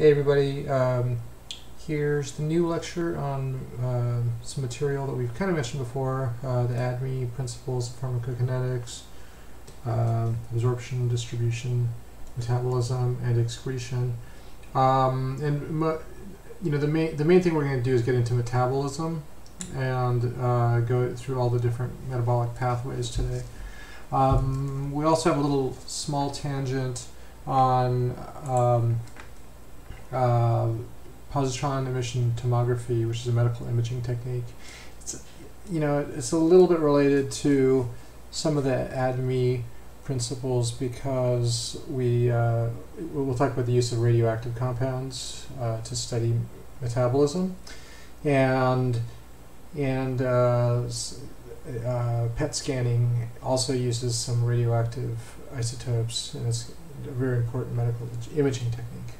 Hey everybody, um, here's the new lecture on uh, some material that we've kind of mentioned before, uh, the ADME principles of pharmacokinetics, uh, absorption, distribution, metabolism, and excretion. Um, and you know the main the main thing we're going to do is get into metabolism and uh, go through all the different metabolic pathways today. Um, we also have a little small tangent on um, positron emission tomography, which is a medical imaging technique. It's, you know, it's a little bit related to some of the ADME principles because we uh, we'll talk about the use of radioactive compounds uh, to study metabolism, and and uh, uh PET scanning also uses some radioactive isotopes, and it's a very important medical imaging technique.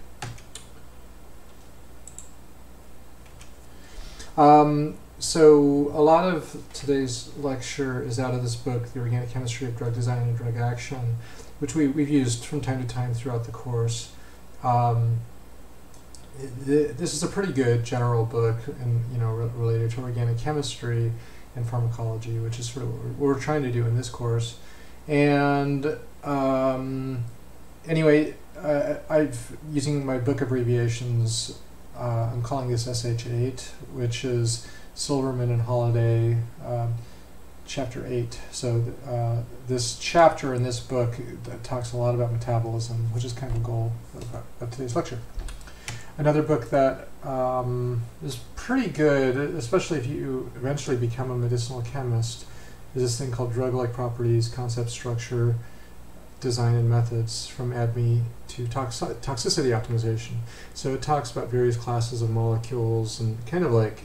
Um, so a lot of today's lecture is out of this book, The Organic Chemistry of Drug Design and Drug Action, which we, we've used from time to time throughout the course. Um, th this is a pretty good general book, and you know, re related to organic chemistry and pharmacology, which is sort of what we're trying to do in this course. And um, anyway, uh, I've using my book abbreviations uh, I'm calling this SH8, which is Silverman and Holladay, um, chapter 8. So uh, this chapter in this book talks a lot about metabolism, which is kind of the goal of, of today's lecture. Another book that um, is pretty good, especially if you eventually become a medicinal chemist, is this thing called Drug-like Properties, Concept Structure, Design and Methods from ADME to toxi toxicity optimization. So it talks about various classes of molecules and kind of like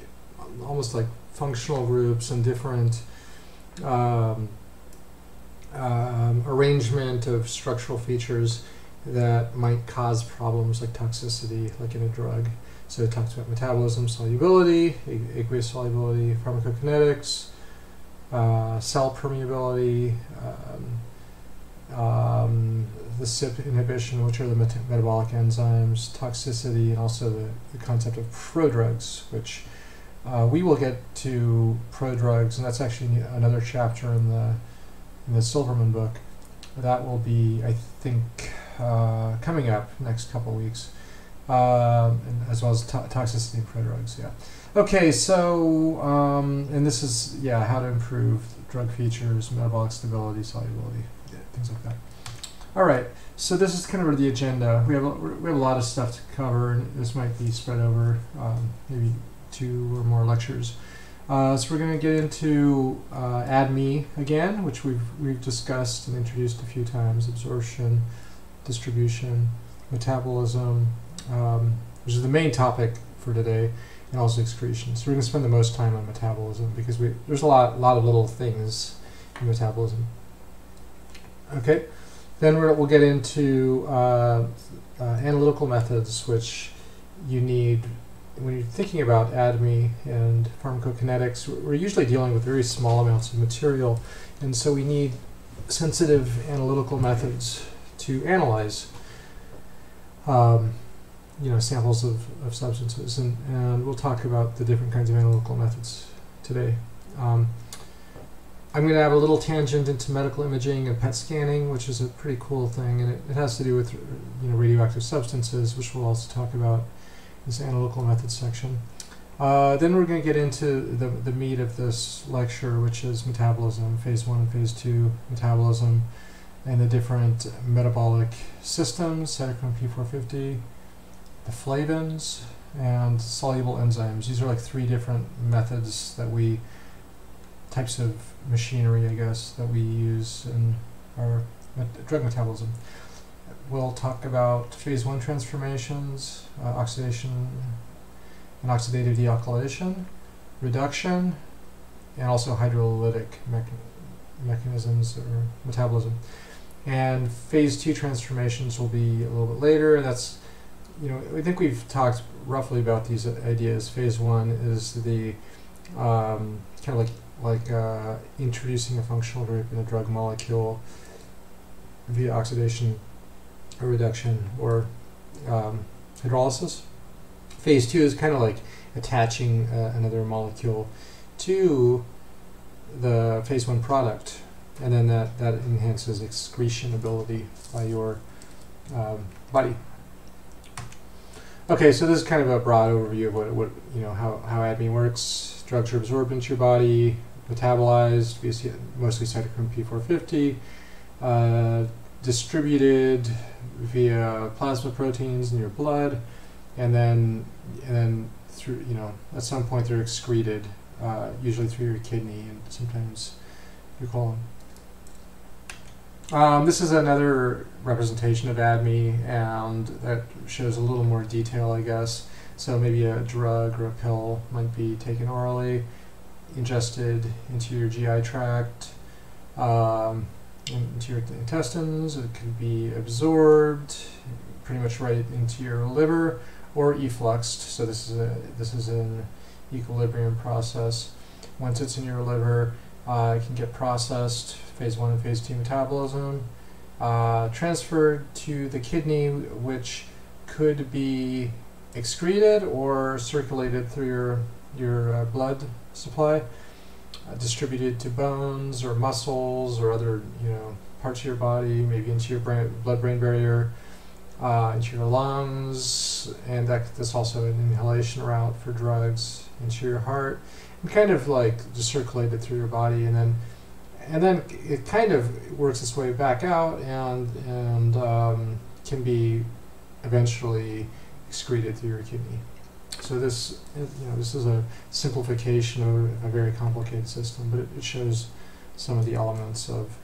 almost like functional groups and different um, um, arrangement of structural features that might cause problems like toxicity, like in a drug. So it talks about metabolism, solubility, aqueous solubility, pharmacokinetics, uh, cell permeability, um, um, the CYP inhibition, which are the met metabolic enzymes, toxicity, and also the, the concept of prodrugs, which uh, we will get to prodrugs, and that's actually another chapter in the in the Silverman book. That will be, I think, uh, coming up next couple weeks, um, as well as to toxicity and prodrugs. Yeah. Okay, so um, and this is yeah how to improve drug features, metabolic stability, solubility things like that. All right, so this is kind of the agenda. We have a, we have a lot of stuff to cover, and this might be spread over um, maybe two or more lectures. Uh, so we're going to get into uh, ADME again, which we've we've discussed and introduced a few times: absorption, distribution, metabolism, um, which is the main topic for today, and also excretion. So we're going to spend the most time on metabolism because we there's a lot lot of little things in metabolism. Okay, then we will get into uh, uh, analytical methods, which you need when you're thinking about ADME and pharmacokinetics. We're usually dealing with very small amounts of material, and so we need sensitive analytical methods to analyze um, you know, samples of, of substances. And, and we'll talk about the different kinds of analytical methods today. Um, I'm going to have a little tangent into medical imaging and PET scanning, which is a pretty cool thing, and it, it has to do with you know radioactive substances, which we'll also talk about in this analytical methods section. Uh, then we're going to get into the, the meat of this lecture, which is metabolism, phase one and phase two metabolism, and the different metabolic systems, cytochrome P450, the flavins, and soluble enzymes. These are like three different methods that we types of machinery, I guess, that we use in our met drug metabolism. We'll talk about phase one transformations, uh, oxidation and oxidative dealkylation, reduction, and also hydrolytic mechanisms or metabolism. And phase two transformations will be a little bit later. That's, you know, I think we've talked roughly about these ideas. Phase one is the um, kind of like like uh, introducing a functional group in a drug molecule via oxidation or reduction or um, hydrolysis. Phase two is kind of like attaching uh, another molecule to the phase one product, and then that, that enhances excretion ability by your um, body. Okay, so this is kind of a broad overview of what, what you know how, how ADME works. Drugs are absorbed into your body, metabolized via mostly cytochrome P450, uh, distributed via plasma proteins in your blood, and then and then through you know at some point they're excreted, uh, usually through your kidney and sometimes your colon. Um, this is another representation of ADME, and that shows a little more detail, I guess. So maybe a drug or a pill might be taken orally, ingested into your GI tract, um, into your intestines. It can be absorbed pretty much right into your liver or effluxed. So this is a this is an equilibrium process. Once it's in your liver, uh, it can get processed phase one and phase two metabolism, uh, transferred to the kidney, which could be excreted or circulated through your, your uh, blood supply, uh, distributed to bones or muscles or other you know parts of your body, maybe into your brain, blood-brain barrier, uh, into your lungs, and that, that's also an inhalation route for drugs into your heart, and kind of like just circulated through your body, and then and then it kind of works its way back out and and um, can be eventually excreted through your kidney. So this you know this is a simplification of a very complicated system, but it, shows some of the elements of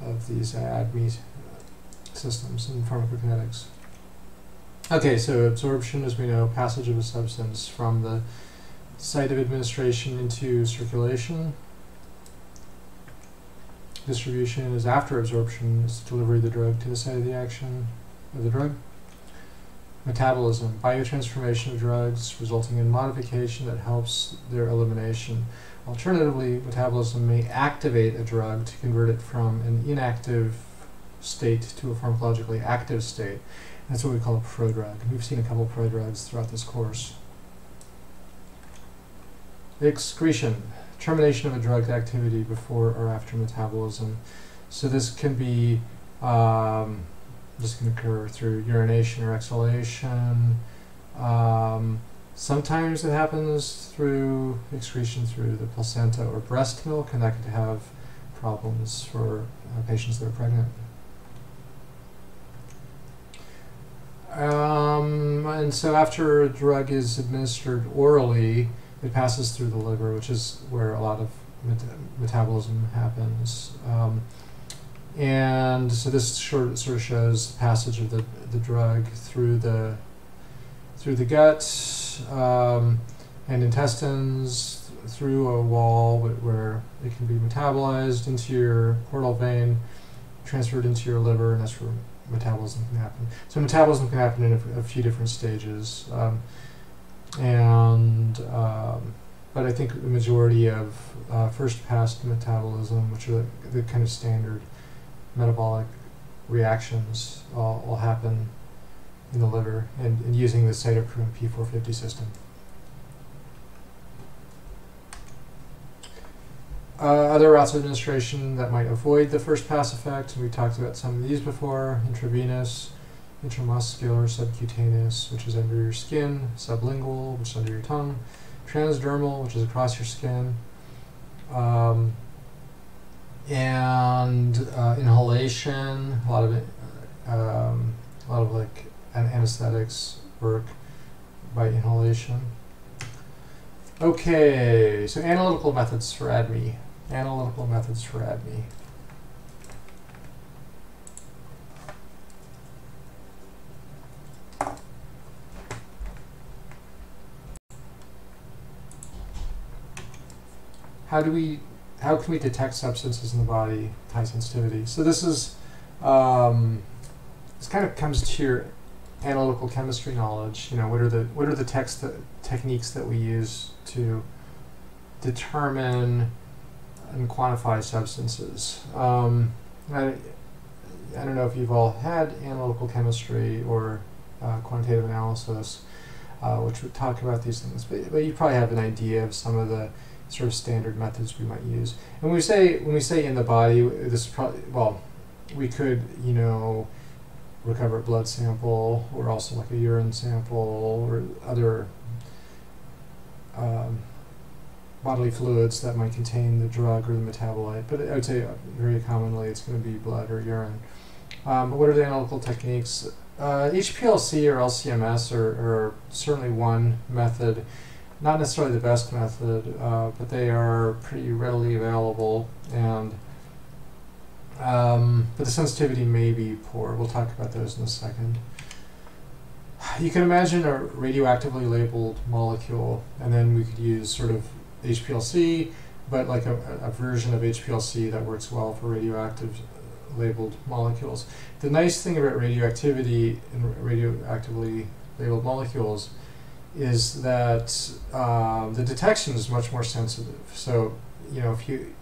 of these ADME uh, systems in pharmacokinetics. Okay, so absorption, as we know, passage of a substance from the site of administration into circulation Distribution is after absorption, is delivery of the drug to the site of the action of the drug. Metabolism, biotransformation of drugs resulting in modification that helps their elimination. Alternatively, metabolism may activate a drug to convert it from an inactive state to a pharmacologically active state. That's what we call a prodrug. We've seen a couple prodrugs throughout this course. Excretion termination of a drug activity before or after metabolism. So this can be um, this can occur through urination or exhalation. Um, sometimes it happens through excretion through the placenta or breast milk, and that could have problems for uh, patients that are pregnant. Um, and so after a drug is administered orally, it passes through the liver, which is where a lot of met- metabolism happens. Um, and so this short, sort of shows the passage of the, the drug through the through the gut um, and intestines through a wall where it can be metabolized into your portal vein, transferred into your liver, and that's where metabolism can happen. So metabolism can happen in a, a few different stages. Um, and um, but I think the majority of uh, first pass metabolism, which are the, the, kind of standard metabolic reactions, all, all happen in the liver and, and using the cytochrome P450 system. Uh, other routes of administration that might avoid the first pass effect, we talked about some of these before, intravenous, intramuscular, subcutaneous, which is under your skin, sublingual, which is under your tongue, transdermal, which is across your skin, um, and uh, inhalation. A lot of it, um, a lot of like an anesthetics work by inhalation. Okay, so analytical methods for ADME. Analytical methods for ADME. how do we how can we detect substances in the body high sensitivity so this is um, this kind of comes to your analytical chemistry knowledge you know what are the what are the text that, techniques that we use to determine and quantify substances um, I, I don't know if you've all had analytical chemistry or uh, quantitative analysis, uh, which would talk about these things. But, but you probably have an idea of some of the sort of standard methods we might use. And when we say when we say in the body, this is probably well, we could you know recover a blood sample or also like a urine sample or other um, bodily fluids that might contain the drug or the metabolite. But I would say very commonly it's going to be blood or urine. Um, but what are the analytical techniques? Uh, HPLC or LCMS are, are, certainly one method, not necessarily the best method, uh, but they are pretty readily available and um, but the sensitivity may be poor. We'll talk about those in a second. You can imagine a radioactively labeled molecule, and then we could use sort of HPLC, but like a, a version of HPLC that works well for radioactive labeled molecules. The nice thing about radioactivity and radioactively labeled molecules is that um, the detection is much more sensitive. So, you know, if you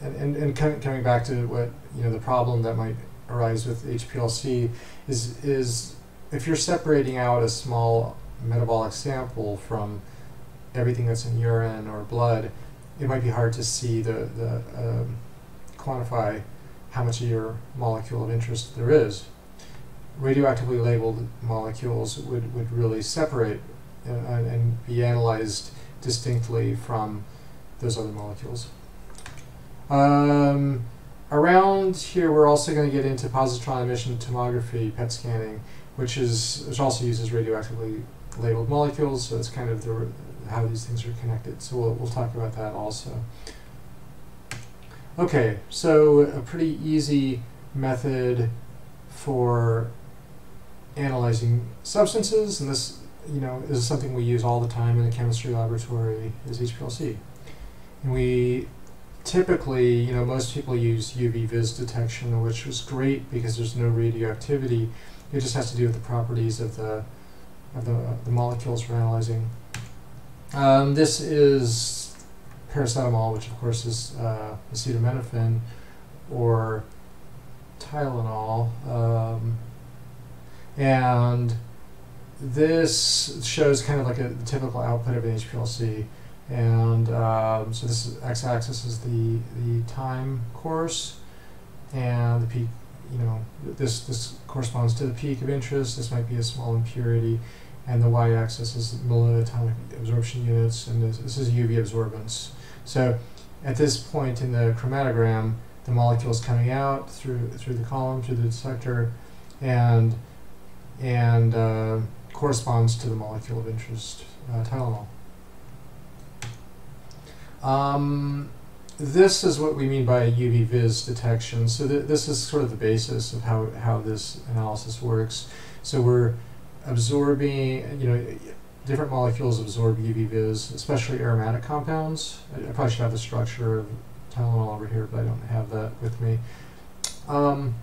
and, and, and coming back to what you know the problem that might arise with HPLC is is if you're separating out a small metabolic sample from everything that's in urine or blood, it might be hard to see the the um, quantify how much of your molecule of interest there is. Radioactively labeled molecules would, would really separate and, and be analyzed distinctly from those other molecules. Um, around here, we're also going to get into positron emission tomography, PET scanning, which is which also uses radioactively labeled molecules. So it's kind of the, how these things are connected. So we'll, we'll talk about that also. Okay, so a pretty easy method for analyzing substances, and this you know this is something we use all the time in the chemistry laboratory, is HPLC. And we typically, you know, most people use UV vis detection, which is great because there's no radioactivity. It just has to do with the properties of the of the, the molecules we're analyzing. Um, this is paracetamol, which of course is uh, acetaminophen or Tylenol, um, and this shows kind of like a typical output of an HPLC. And um, so this x-axis is the the time course, and the peak. You know, this this corresponds to the peak of interest. This might be a small impurity, and the y-axis is milliatomic absorption units, and this, this is UV absorbance. So at this point in the chromatogram, the molecule is coming out through through the column, through the detector, and and uh, corresponds to the molecule of interest, uh, Tylenol. Um, this is what we mean by UV vis detection. So th this is sort of the basis of how, how this analysis works. So we're absorbing, you know, different molecules absorb UV vis, especially aromatic compounds. I, I probably should have the structure of Tylenol over here, but I don't have that with me. Um,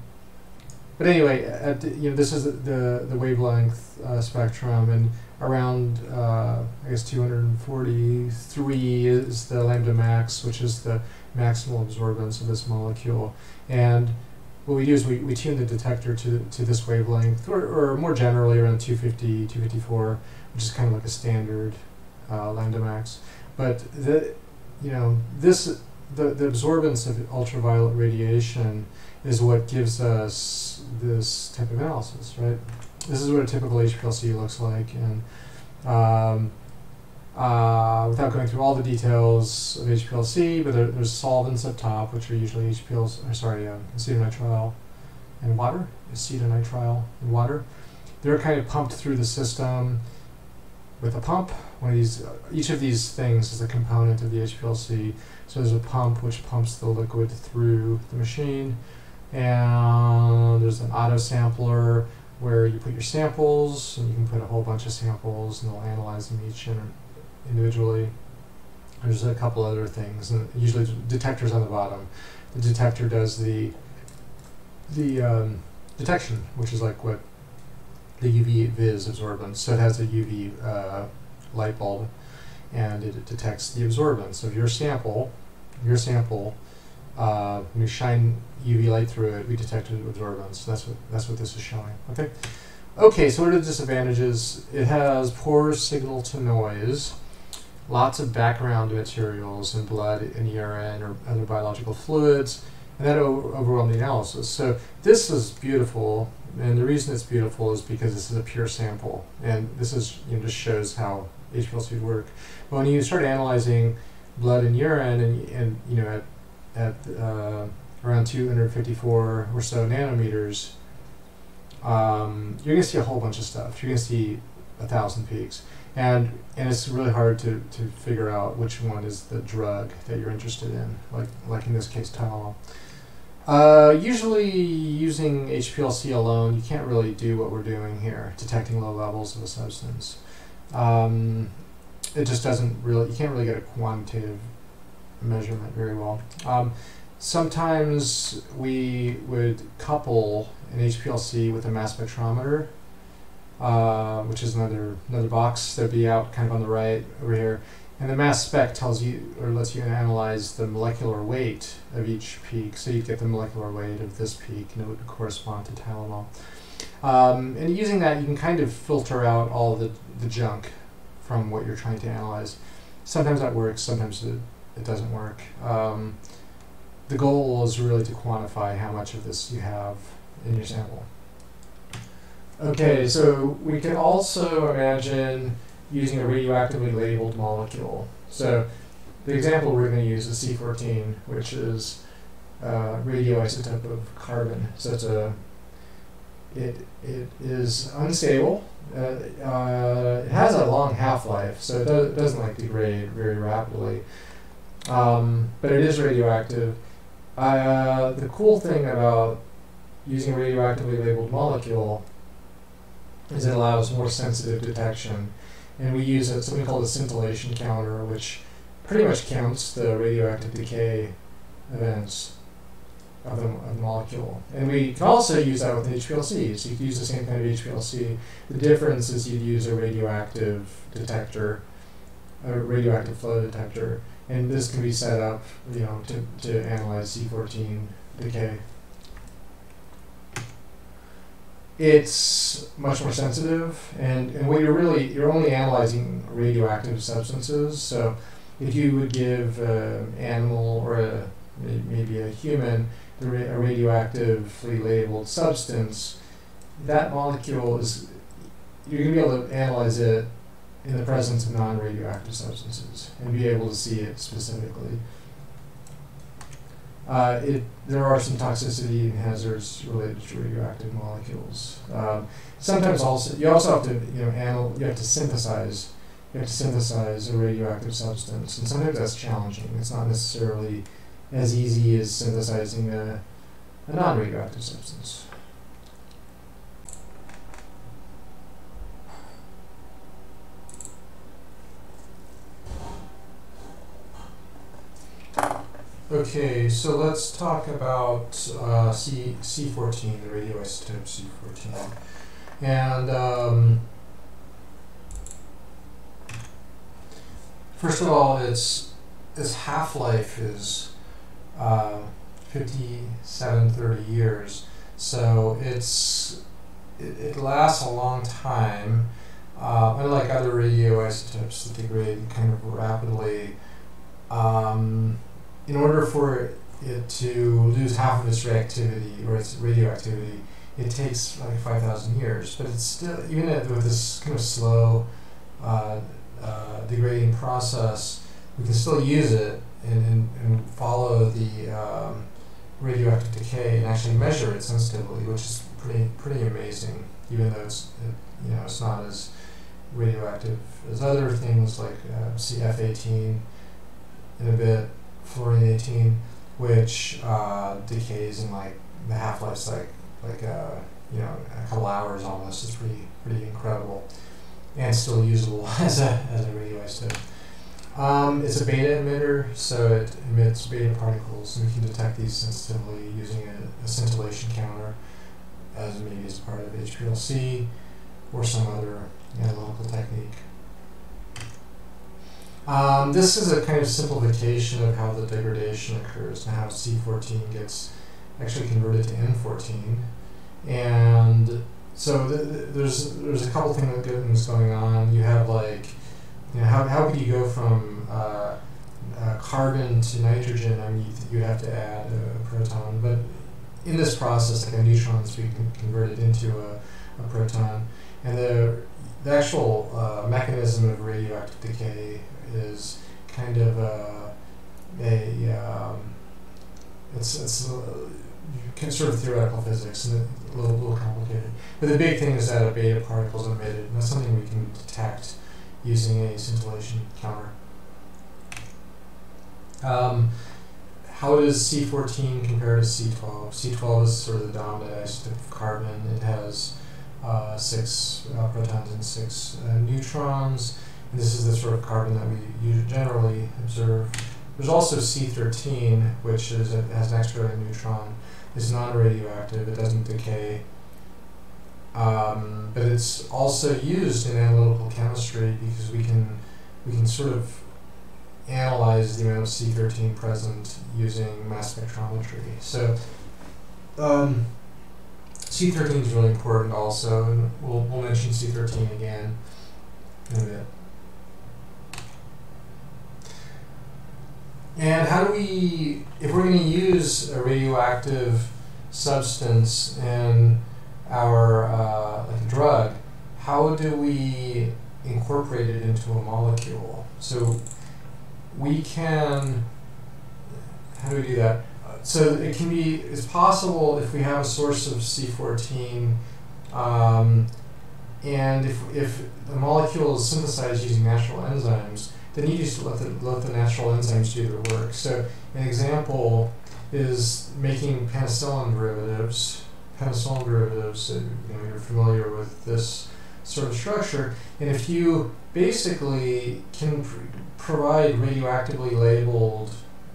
but anyway, at, you know, this is the the wavelength uh, spectrum, and around uh, I guess 243 is the lambda max, which is the maximal absorbance of this molecule. And what we do is we, we tune the detector to, to this wavelength, or, or more generally around 250, 254, which is kind of like a standard uh, lambda max. But the, you know, this the, the absorbance of ultraviolet radiation is what gives us this type of analysis, right? This is what a typical HPLC looks like, and um, uh, without going through all the details of HPLC, but there, there's solvents up top, which are usually HPLs, or sorry, uh, acetonitrile and water, acetonitrile and water. They're kind of pumped through the system with a pump. One of these, uh, each of these things is a component of the HPLC. So there's a pump which pumps the liquid through the machine, and there's an auto sampler where you put your samples, and you can put a whole bunch of samples, and they'll analyze them each individually. There's a couple other things, and usually detectors on the bottom. The detector does the the um, detection, which is like what the UV vis absorbance. So it has a UV uh, light bulb, and it detects the absorbance of your sample. Your sample, uh, when you shine UV light through it, we detect absorbance. So that's what that's what this is showing. Okay. okay, so what are the disadvantages? It has poor signal to noise, lots of background materials in blood and urine or other biological fluids, and that o- overwhelmed the analysis. So this is beautiful, and the reason it's beautiful is because this is a pure sample, and this is you know just shows how HPLC would work. But when you start analyzing blood and urine, and, and you know at at uh, around 254 or so nanometers, um, you're gonna see a whole bunch of stuff. You're gonna see a thousand peaks, and and it's really hard to, to figure out which one is the drug that you're interested in. Like like in this case, Tylenol. Uh, usually, using HPLC alone, you can't really do what we're doing here, detecting low levels of a substance. Um, it just doesn't really. You can't really get a quantitative measurement very well. Um, sometimes we would couple an HPLC with a mass spectrometer, uh, which is another another box that'd be out kind of on the right over here. And the mass spec tells you or lets you analyze the molecular weight of each peak. So you get the molecular weight of this peak, and it would correspond to Tylenol. Um, and using that, you can kind of filter out all the, the junk from what you're trying to analyze. Sometimes that works, sometimes it, it doesn't work. Um, the goal is really to quantify how much of this you have in your sample. Okay, so we can also imagine using a radioactively labeled molecule. So the example we're going to use is C14, which is a radioisotope of carbon. So it's a it it is unstable. Uh, uh, it has a long half-life, so it, do, it doesn't like degrade very rapidly. Um, but it is radioactive. Uh, the cool thing about using a radioactively labeled molecule is it allows more sensitive detection and we use a, something called a scintillation counter, which pretty much counts the radioactive decay events of the, of the molecule. And we can also use that with HPLC. So you can use the same kind of HPLC. The difference is you'd use a radioactive detector, a radioactive flow detector, and this can be set up, you know, to, to analyze C14 decay. It's much more sensitive, and, and what you're really you're only analyzing radioactive substances. So, if you would give an animal or a maybe a human a radioactively labeled substance, that molecule is you're going to be able to analyze it in the presence of non-radioactive substances and be able to see it specifically. Uh, it, there are some toxicity and hazards related to radioactive molecules. Um, sometimes also you also have to you know anal- you have to synthesize you have to synthesize a radioactive substance, and sometimes that's challenging. It's not necessarily as easy as synthesizing a, a non-radioactive substance. Okay, so let's talk about uh, C C14, the radioisotope C14, and um, first of all, its its half life is uh, 57, 30 years, so it's it, it lasts a long time. Uh, unlike other radioisotopes that degrade kind of rapidly. Um, in order for it to lose half of its reactivity or its radioactivity, it takes like 5,000 years. But it's still, even with this kind of slow uh, uh, degrading process, we can still use it and, and, and follow the um, radioactive decay and actually measure it sensitively, which is pretty pretty amazing. Even though it's it, you know it's not as radioactive as other things like uh, CF18 in a bit fluorine 18, which uh, decays in like the half life's like like uh, you know a couple hours almost. It's pretty pretty incredible, and still usable as a as a radioisotope. Um, it's a beta emitter, so it emits beta particles, and we can detect these sensitively using a, a scintillation counter, as maybe as part of HPLC or some other analytical technique. Um, this is a kind of simplification of how the degradation occurs and how C14 gets actually converted to N14. And so th- th- there's there's a couple things things going on. You have like, you know, how how could you go from uh, uh, carbon to nitrogen? I mean, you, you have to add a proton, but in this process, like a neutron is being converted into a, a proton, and the the actual uh, mechanism of radioactive decay is kind of a, a um, it's it's a, sort of theoretical physics and a little, little complicated. But the big thing is that a beta particle is emitted, and that's something we can detect using a scintillation counter. Um, how does C14 compare to C12? C12 is sort of the dominant isotope of carbon. It has uh, six uh, protons and six uh, neutrons. And this is the sort of carbon that we generally observe. There's also C13, which is a, has an extra neutron. It's non-radioactive. It doesn't decay. Um, but it's also used in analytical chemistry because we can we can sort of analyze the amount of C13 present using mass spectrometry. So um, C13 is really important also, and we'll, we'll mention C13 again in a bit. And how do we, if we're going to use a radioactive substance in our uh, like drug, how do we incorporate it into a molecule? So we can, how do we do that? So it can be, it's possible if we have a source of C14, um, and if, if the molecule is synthesized using natural enzymes, then you just let the, let the natural enzymes do their work. So an example is making penicillin derivatives. Penicillin derivatives, you know, you're familiar with this sort of structure, and if you basically can pr- provide radioactively labeled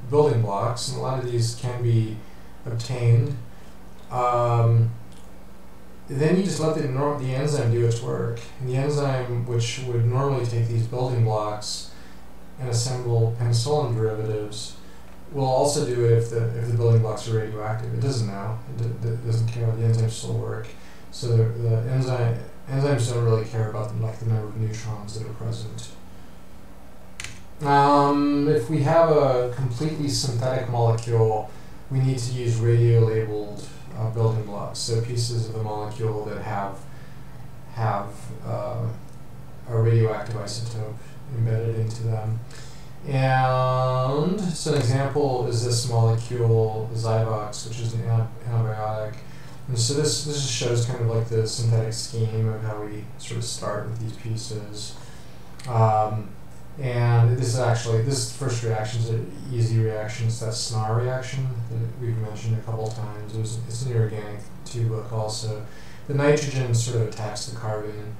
building blocks, and a lot of these can be obtained. Um, then you just let the, the enzyme do its work. And the enzyme, which would normally take these building blocks and assemble penicillin derivatives, will also do it if the, if the building blocks are radioactive. It doesn't now. It, it doesn't care. The enzymes still work. So the, the enzyme enzymes don't really care about the, like the number of neutrons that are present. Um, if we have a completely synthetic molecule, we need to use radio-labeled uh, building blocks, so pieces of the molecule that have have uh, a radioactive isotope embedded into them. And so an example is this molecule Zyvox, which is an antibiotic. And so this this shows kind of like the synthetic scheme of how we sort of start with these pieces. Um, and this is actually, this first reaction is an easy reaction. It's that SNAR reaction that we've mentioned a couple times. It was, it's an organic two book also. The nitrogen sort of attacks the carbon,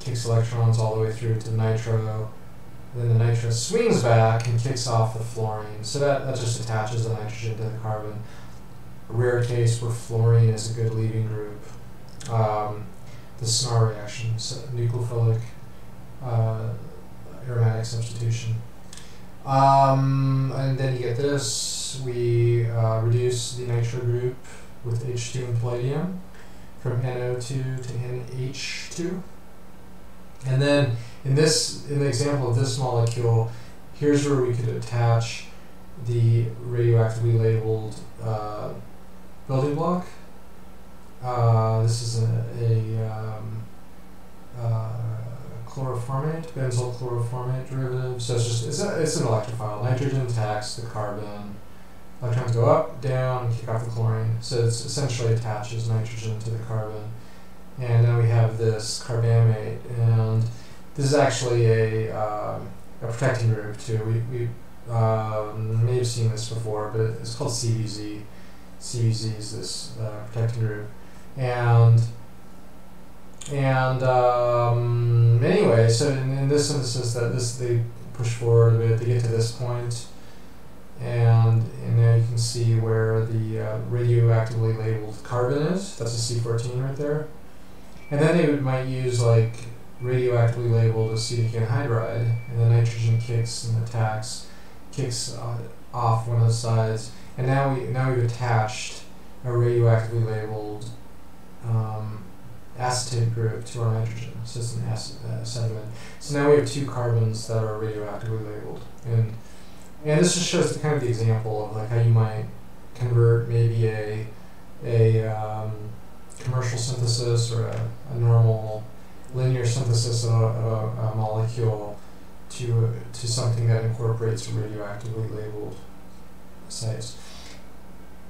kicks electrons all the way through to the nitro. Then the nitro swings back and kicks off the fluorine. So that, that just attaches the nitrogen to the carbon. A rare case where fluorine is a good leaving group. Um, the SNAR reaction, so nucleophilic uh, aromatic substitution. Um, and then you get this. We uh, reduce the nitro group with H2 and palladium from NO2 to NH2. And then in this, in the example of this molecule, here's where we could attach the radioactively labeled uh, building block. Uh, this is a, a um, uh, chloroformate, benzyl chloroformate derivative. So it's just it's, a, it's an electrophile. Nitrogen attacks the carbon. Electrons go up, down, kick off the chlorine. So it essentially attaches nitrogen to the carbon. And now we have this carbamate, and this is actually a, um, a protecting group too. We, we um, may have seen this before, but it's called Cbz. Cbz is this uh, protecting group. And and um, anyway, so in, in this instance, that this they push forward a bit to get to this point, and and now you can see where the uh, radioactively labeled carbon is. That's a C fourteen right there, and then they would, might use like radioactively labeled acetic anhydride, and the nitrogen kicks and attacks, kicks uh, off one of the sides, and now we now we've attached a radioactively labeled um, acetate group to our nitrogen. So it's an acid, uh, sediment. So now we have two carbons that are radioactively labeled. And and this just shows the kind of the example of like how you might convert maybe a a um, commercial synthesis or a, a normal linear synthesis of a, a, molecule to to something that incorporates radioactively labeled sites.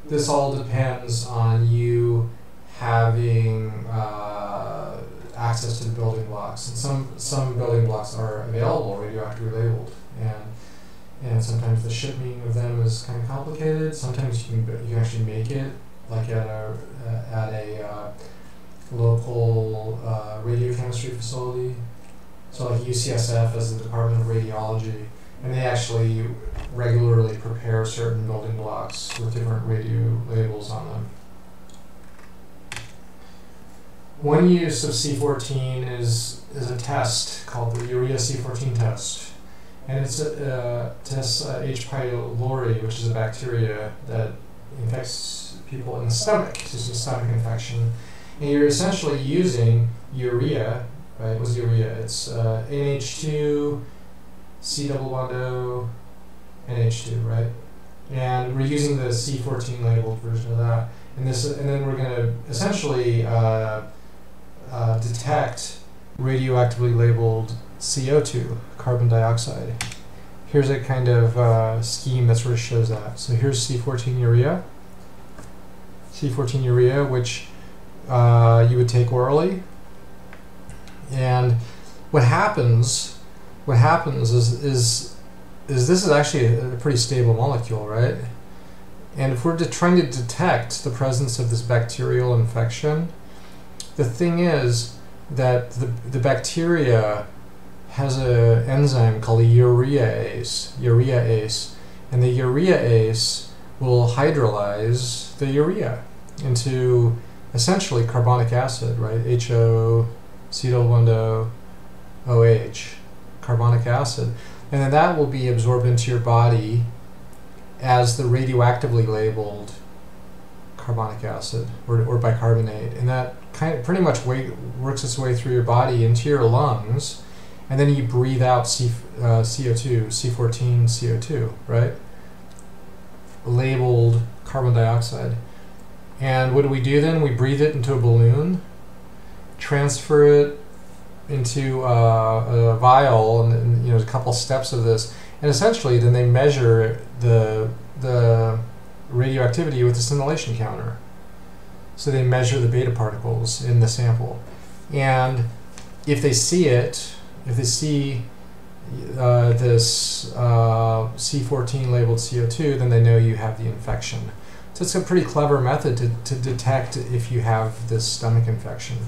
This all depends on you having uh, access to the building blocks, and some some building blocks are available radioactively labeled, and and sometimes the shipping of them is kind of complicated. Sometimes you can you actually make it like at a uh, at a uh, local uh, radiochemistry facility. So like UCSF as the Department of Radiology, and they actually regularly prepare certain building blocks with different radio labels on them. One use of C14 is is a test called the urea C14 test, and it's a uh, tests uh, H. pylori, which is a bacteria that infects people in the stomach. It's a stomach infection, and you're essentially using urea, right? What's urea? It's uh, NH2, C double bond O, NH2, right? And we're using the C14 labeled version of that, and this, and then we're going to essentially uh, uh, detect radioactively labeled CO2, carbon dioxide. Here's a kind of uh, scheme that sort of shows that. So here's C14 urea, C14 urea, which uh, you would take orally. And what happens, what happens is, is, is this is actually a, a pretty stable molecule, right? And if we're trying to detect the presence of this bacterial infection, the thing is that the, the bacteria has an enzyme called a urease, and the urease will hydrolyze the urea into essentially carbonic acid, right? HO, O, OH, carbonic acid. And then that will be absorbed into your body as the radioactively labeled carbonic acid or, or bicarbonate. And that kind of pretty much way, works its way through your body into your lungs. And then you breathe out C, uh, CO2, C14 CO2, right? Labeled carbon dioxide. And what do we do then? We breathe it into a balloon, transfer it into uh, a vial, and, and, you know, a couple steps of this, and essentially then they measure the the radioactivity with a scintillation counter. So they measure the beta particles in the sample, and if they see it, if they see uh, this uh, C14 labeled CO2, then they know you have the infection. So it's a pretty clever method to, to detect if you have this stomach infection.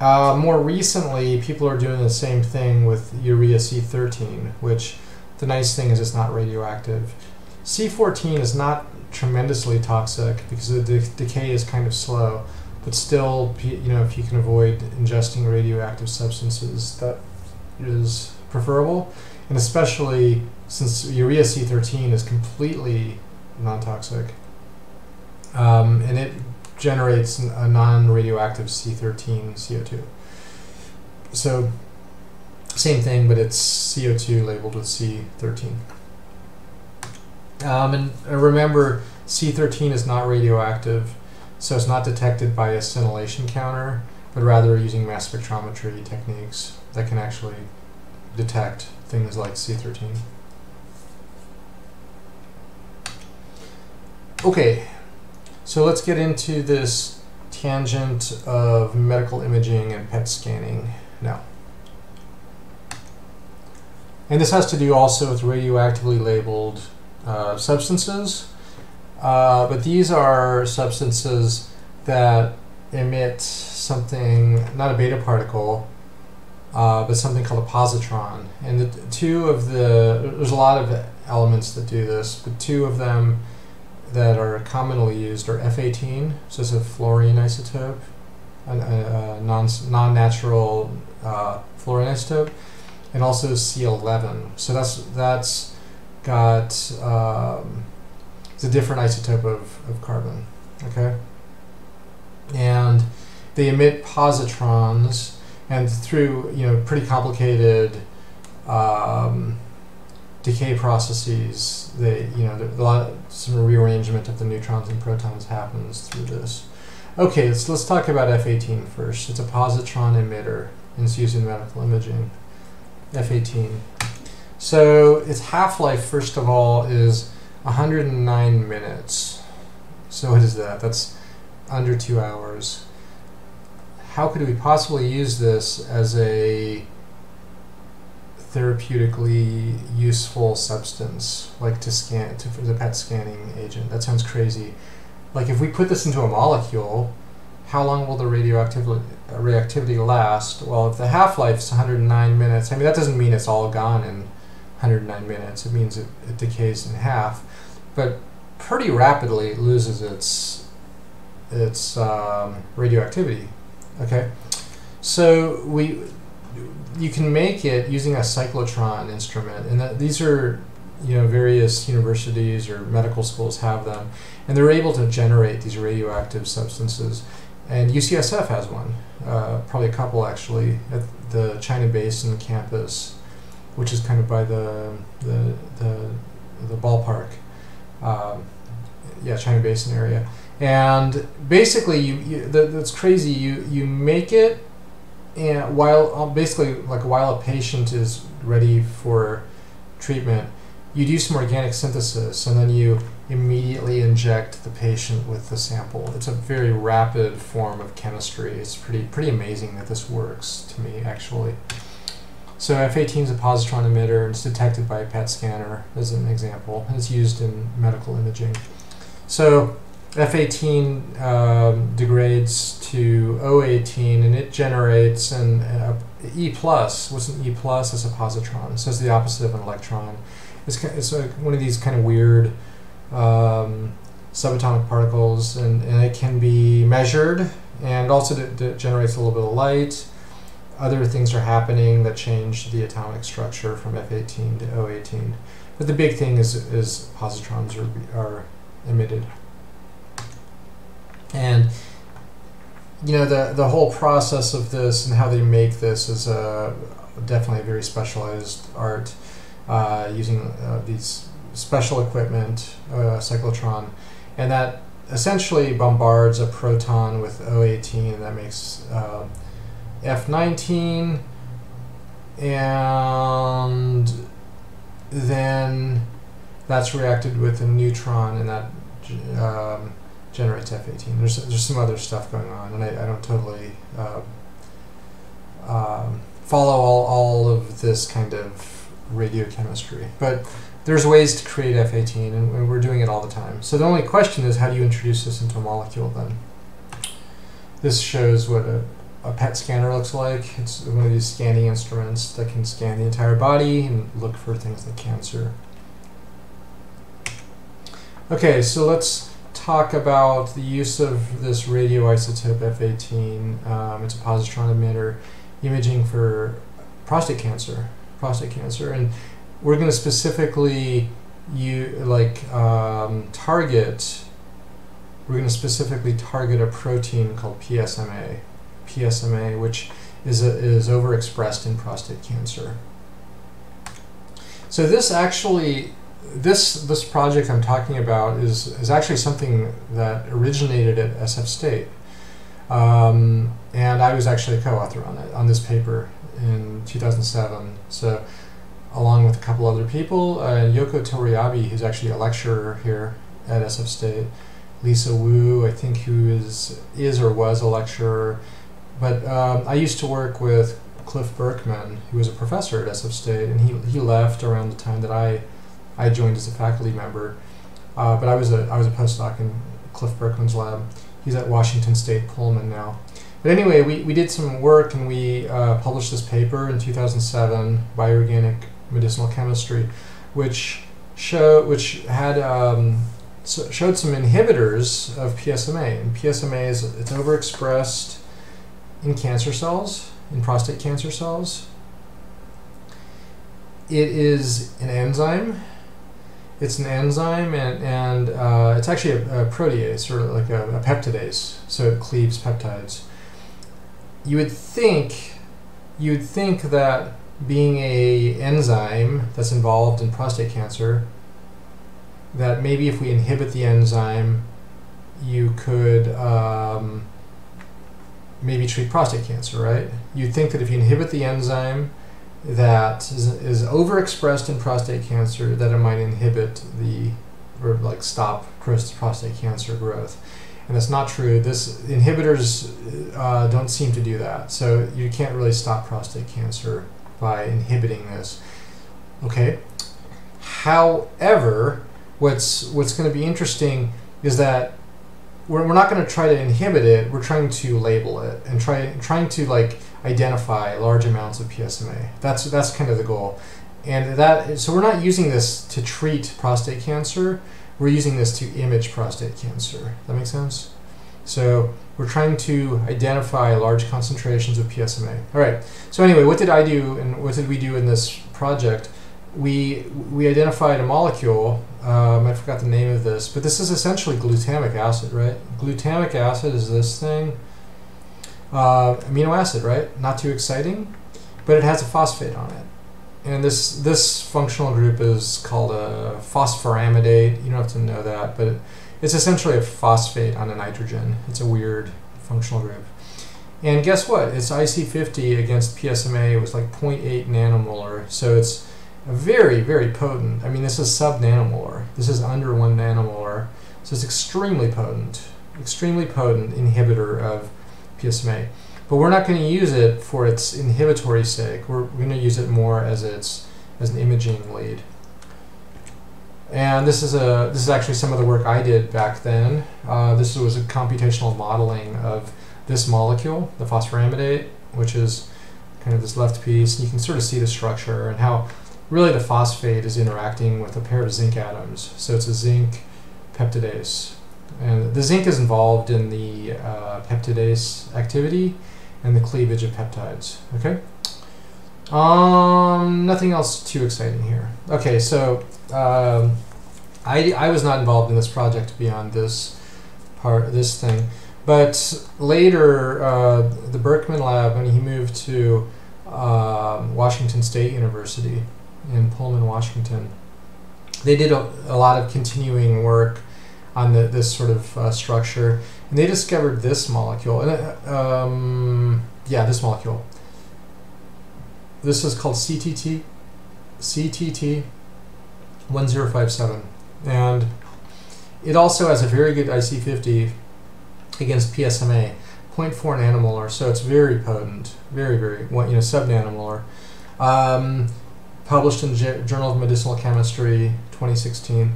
Uh, more recently, people are doing the same thing with urea C13, which the nice thing is it's not radioactive. C14 is not tremendously toxic because the de decay is kind of slow, but still, you know, if you can avoid ingesting radioactive substances, that is preferable, and especially since urea C13 is completely non-toxic, um, and it generates a non-radioactive C13 CO2. So same thing, but it's CO2 labeled with C13. Um, and uh, remember, C13 is not radioactive, so it's not detected by a scintillation counter, but rather using mass spectrometry techniques that can actually detect things like C13. Okay, so let's get into this tangent of medical imaging and PET scanning now. And this has to do also with radioactively labeled uh, substances. Uh, but these are substances that emit something, not a beta particle, uh, but something called a positron. And the two of the, there's a lot of elements that do this, but two of them that are commonly used are F18, so it's a fluorine isotope, a, a, non, non-natural uh, fluorine isotope, and also C11. So that's that's got um, it's a different isotope of, of carbon. Okay. and they emit positrons, and through you know pretty complicated um, decay processes, they you know a lot some rearrangement of the neutrons and protons happens through this. Okay, let's let's talk about F18 first. It's a positron emitter, and it's used in medical imaging. F18. So its half-life, first of all, is 109 minutes. So what is that? That's under two hours. How could we possibly use this as a therapeutically useful substance, like to scan to, for the PET scanning agent? That sounds crazy. Like if we put this into a molecule, how long will the radioactivity reactivity last? Well, if the half life is 109 minutes, I mean that doesn't mean it's all gone in 109 minutes. It means it, it decays in half, but pretty rapidly it loses its its um, radioactivity. Okay, so we you can make it using a cyclotron instrument, and that these are you know various universities or medical schools have them, and they're able to generate these radioactive substances. And UCSF has one, uh, probably a couple actually, at the China Basin campus, which is kind of by the the the, the ballpark. Um, yeah, China Basin area. And basically, you, you that, that's crazy. You you make it, and while uh, basically like while a patient is ready for treatment, you do some organic synthesis, and then you immediately inject the patient with the sample. It's a very rapid form of chemistry. It's pretty pretty amazing that this works to me actually. So F18 is a positron emitter, and it's detected by a PET scanner as an example. It's used in medical imaging. So F18 um, degrades to O18 and it generates an E plus. What's an E plus? It's a positron. So it's the opposite of an electron. It's, it's a, one of these kind of weird um, subatomic particles and, and it can be measured and also it generates a little bit of light. Other things are happening that change the atomic structure from F18 to O18. But the big thing is, is positrons are, are emitted. And you know the the whole process of this and how they make this is a definitely a very specialized art uh, using uh, these special equipment, uh, cyclotron, and that essentially bombards a proton with O18, and that makes uh, F19, and then that's reacted with a neutron, and that um, generates F18. There's there's some other stuff going on, and I, I don't totally uh, um, follow all, all of this kind of radiochemistry, but there's ways to create F18, and, and we're doing it all the time. So the only question is, how do you introduce this into a molecule then? This shows what a, a PET scanner looks like. It's one of these scanning instruments that can scan the entire body and look for things like cancer. Okay, so let's talk about the use of this radioisotope F18. Um, it's a positron emitter, imaging for prostate cancer. Prostate cancer, and we're going to specifically you like um, target. We're going to specifically target a protein called PSMA, PSMA, which is a, is overexpressed in prostate cancer. So this actually this this project I'm talking about is is actually something that originated at SF State, um, and I was actually a co-author on it on this paper in 2007. So, along with a couple other people, uh, Yoko Toriyabi, who's actually a lecturer here at SF State, Lisa Wu, I think, who is is or was a lecturer, but um, I used to work with Cliff Berkman, who was a professor at SF State, and he he left around the time that I I joined as a faculty member, uh, but I was a I was a postdoc in Cliff Berkman's lab. He's at Washington State Pullman now. But anyway, we, we did some work and we uh, published this paper in 2007, Bioorganic Medicinal Chemistry, which show which had um, so showed some inhibitors of PSMA. And PSMA is it's overexpressed in cancer cells, in prostate cancer cells. It is an enzyme It's an enzyme, and, and uh, it's actually a, a, protease, or like a, a peptidase, so it cleaves peptides. You would think, you would think that being a enzyme that's involved in prostate cancer, that maybe if we inhibit the enzyme, you could um, maybe treat prostate cancer, right? You'd think that if you inhibit the enzyme that is, is overexpressed in prostate cancer, that it might inhibit the, or like stop prostate cancer growth. And that's not true. This inhibitors uh, don't seem to do that. So you can't really stop prostate cancer by inhibiting this. Okay. However, what's what's going to be interesting is that we're, we're not going to try to inhibit it. We're trying to label it and try trying to like identify large amounts of PSMA. That's that's kind of the goal. And that so we're not using this to treat prostate cancer. We're using this to image prostate cancer. That makes sense? So we're trying to identify large concentrations of PSMA. All right. So anyway, what did I do and what did we do in this project? We we identified a molecule. Um, I forgot the name of this, but this is essentially glutamic acid, right? Glutamic acid is this thing. Uh, amino acid, right? Not too exciting, but it has a phosphate on it. And this this functional group is called a phosphoramidate. You don't have to know that, but it's essentially a phosphate on a nitrogen. It's a weird functional group. And guess what? Its IC50 against PSMA It was like 0.8 nanomolar. So it's very, very potent. I mean, this is sub nanomolar. This is under one nanomolar. So it's extremely potent, extremely potent inhibitor of PSMA. But we're not going to use it for its inhibitory sake. We're, going to use it more as its as an imaging lead. And this is a this is actually some of the work I did back then. Uh, this was a computational modeling of this molecule, the phosphoramidate, which is kind of this left piece. You can sort of see the structure and how really the phosphate is interacting with a pair of zinc atoms. So it's a zinc peptidase. And the zinc is involved in the uh, peptidase activity and the cleavage of peptides. Okay? Um, nothing else too exciting here. Okay, so um, I, I was not involved in this project beyond this part, this thing. But later, uh, the Berkman lab, when he moved to uh, Washington State University in Pullman, Washington, they did a, a lot of continuing work on the, this sort of uh, structure, and they discovered this molecule. And uh, um, yeah, this molecule. This is called CTT, CTT 1057, and it also has a very good IC50 against PSMA, 0.4 nanomolar, so it's very potent, very very you know subnanomolar. Um, published in Journal of Medicinal Chemistry, 2016.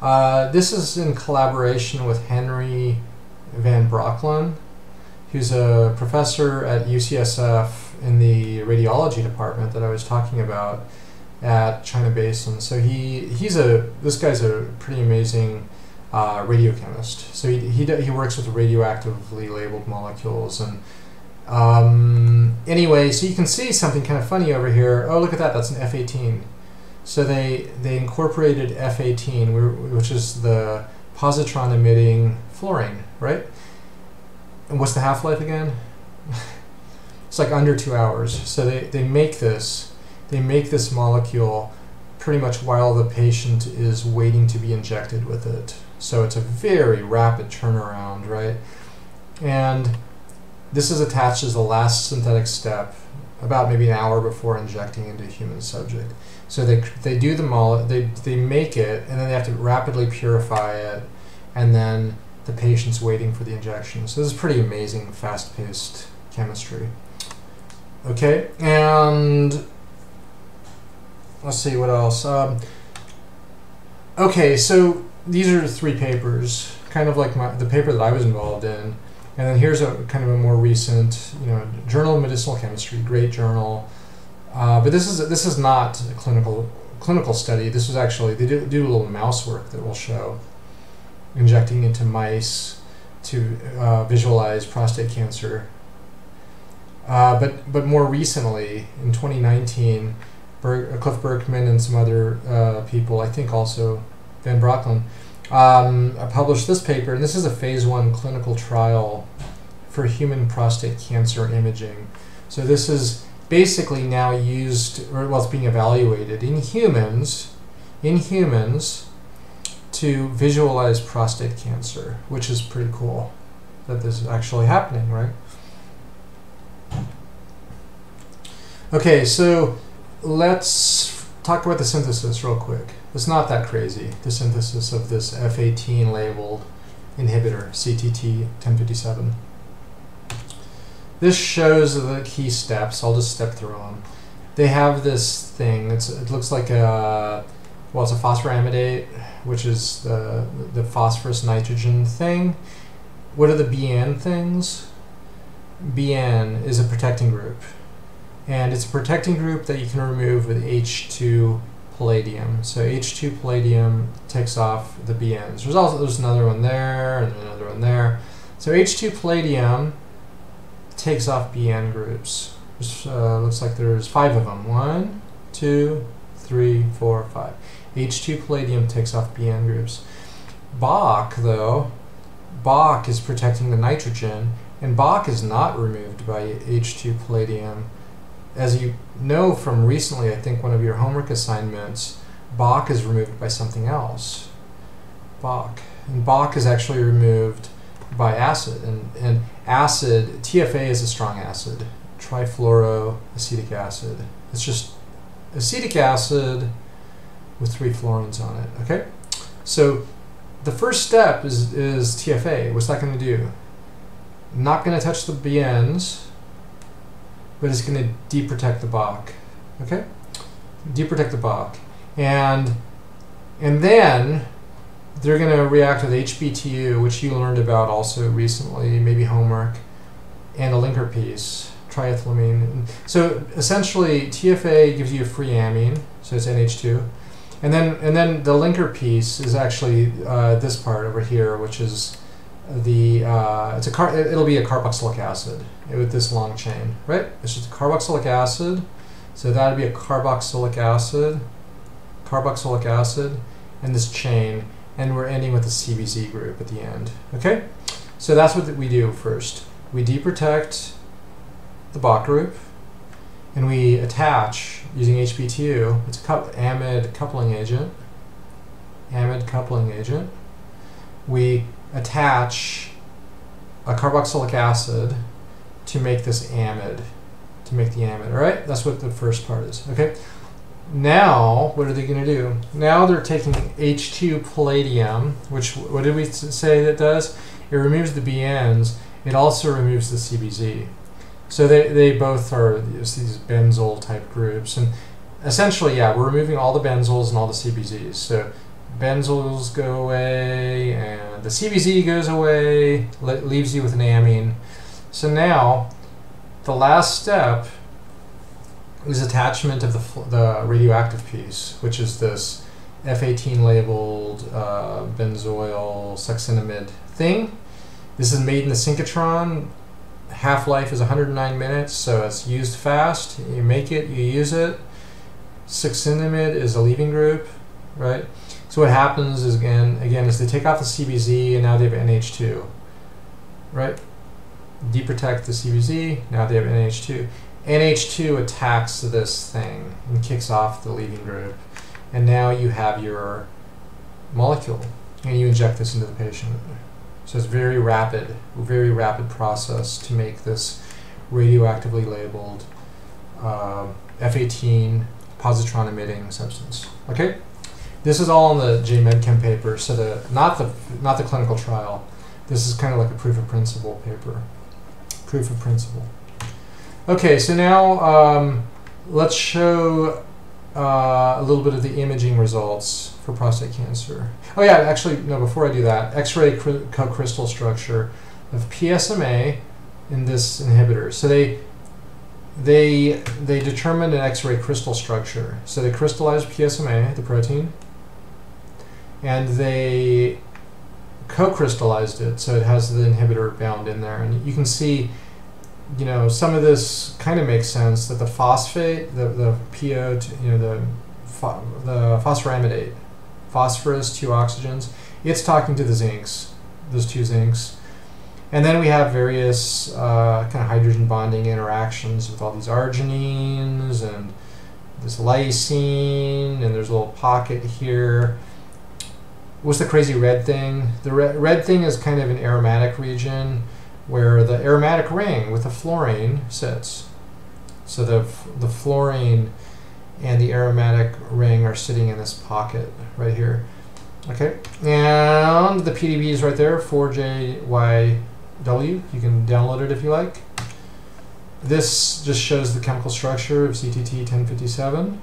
Uh, this is in collaboration with Henry Van Brocklin, who's a professor at UCSF in the radiology department that I was talking about at China Basin. So he he's a this guy's a pretty amazing uh, radiochemist. So he, he he works with radioactively labeled molecules and um, anyway, so you can see something kind of funny over here. Oh, look at that! That's an F18. So they they incorporated F18, which is the positron emitting fluorine, right? And what's the half life again? it's like under two hours. So they, they make this they make this molecule pretty much while the patient is waiting to be injected with it. So it's a very rapid turnaround, right? And this is attached as the last synthetic step, about maybe an hour before injecting into a human subject. So they, they do the mole, they, they make it, and then they have to rapidly purify it, and then the patient's waiting for the injection. So this is pretty amazing, fast-paced chemistry. Okay, and let's see what else. Um, okay, so these are three papers, kind of like my, the paper that I was involved in. And then here's a kind of a more recent, you know, Journal of Medicinal Chemistry, great journal. Uh, but this is this is not a clinical clinical study. This was actually they do, do a little mouse work that will show injecting into mice to uh, visualize prostate cancer. Uh, but but more recently, in 2019, Ber- Cliff Berkman and some other uh, people, I think also Van Brocklin, um, I published this paper, and this is a phase one clinical trial for human prostate cancer imaging. So this is basically now used, or well, it's being evaluated in humans, in humans, to visualize prostate cancer, which is pretty cool that this is actually happening, right? Okay, so let's talk about the synthesis real quick. It's not that crazy, the synthesis of this F18 labeled inhibitor, CTT 1057. This shows the key steps. I'll just step through them. They have this thing. It's, it looks like a well, it's a phosphoramidate, which is the the phosphorus nitrogen thing. What are the BN things? BN is a protecting group, and it's a protecting group that you can remove with H2 palladium. So H2 palladium takes off the BNs. There's also there's another one there and another one there. So H2 palladium takes off BN groups. Uh, looks like there's five of them. One, two, three, four, five. H2 palladium takes off BN groups. Boc, though, Boc is protecting the nitrogen, and Boc is not removed by H2 palladium. As you know from recently, I think one of your homework assignments, Boc is removed by something else. Boc. And Boc is actually removed by acid. And, and acid, TFA is a strong acid, trifluoroacetic acid. It's just acetic acid with three fluorines on it. Okay? So the first step is, is TFA. What's that going to do? Not going to touch the BNs, but it's going to deprotect the Boc. Okay? Deprotect the Boc. And, and then they're going to react with HBTU, which you learned about also recently, maybe homework, and a linker piece, triethylamine. So essentially, TFA gives you a free amine, so it's NH2. And then, and then the linker piece is actually uh, this part over here, which is the uh, it's a car. It'll be a carboxylic acid with this long chain, right? It's just a carboxylic acid. So that'd be a carboxylic acid, carboxylic acid, and this chain and we're ending with a CBZ group at the end. Okay? So that's what we do first. We deprotect the Boc group, and we attach using HBTU. It's a amide coupling agent. Amide coupling agent. We attach a carboxylic acid to make this amide, to make the amide. All right, that's what the first part is. Okay, now, what are they going to do? Now they're taking H2 palladium, which, what did we say that does? It removes the BNs. It also removes the CBZ. So they, they both are these benzyl type groups. And essentially, yeah, we're removing all the benzyls and all the CBZs. So benzyls go away, and the CBZ goes away, leaves you with an amine. So now, the last step is attachment of the, the radioactive piece, which is this F18 labeled uh, benzoyl succinimide thing. This is made in the synchrotron. Half life is 109 minutes, so it's used fast. You make it, you use it. Succinimide is a leaving group, right? So what happens is again, again, is they take off the CBZ and now they have NH2, right? Deprotect the CBZ, now they have NH2. NH2 attacks this thing and kicks off the leaving group. And now you have your molecule and you inject this into the patient. So it's very rapid, very rapid process to make this radioactively labeled uh, F18 positron emitting substance. Okay? This is all in the J JMedChem paper, so the not the not the clinical trial. This is kind of like a proof of principle paper. Proof of principle. Okay, so now um, let's show uh, a little bit of the imaging results for prostate cancer. Oh yeah, actually, no, before I do that, X-ray co-crystal structure of PSMA in this inhibitor. So they they they determined an X-ray crystal structure. So they crystallized PSMA, the protein, and they co-crystallized it, so it has the inhibitor bound in there. And you can see you know, some of this kind of makes sense that the phosphate, the, the PO, you know, the, the phosphoramidate, phosphorus, two oxygens. It's talking to the zincs, those two zincs. And then we have various uh, kind of hydrogen bonding interactions with all these arginines and this lysine, and there's a little pocket here. What's the crazy red thing? The red, red thing is kind of an aromatic region where the aromatic ring with the fluorine sits. So the, the fluorine and the aromatic ring are sitting in this pocket right here. Okay, and the PDB is right there, 4JYW. You can download it if you like. This just shows the chemical structure of CTT 1057.